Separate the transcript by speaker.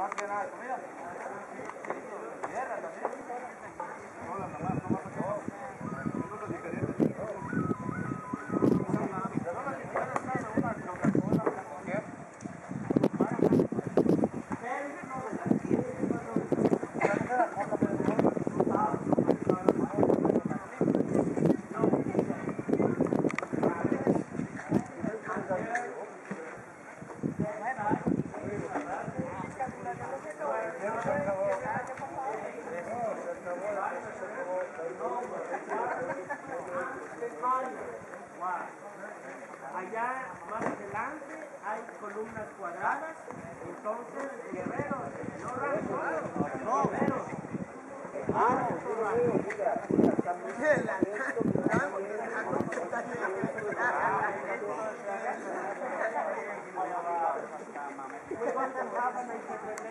Speaker 1: 関係ない。
Speaker 2: Allá más adelante hay columnas cuadradas, entonces guerreros, no no guerreros. We got them having a